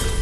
you.